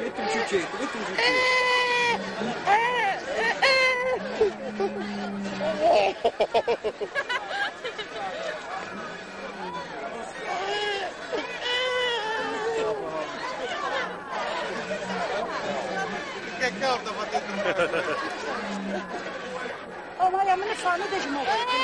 Mettimi Türkçe, mettimi Türkçe. Oh, ma io me ne fanno dei.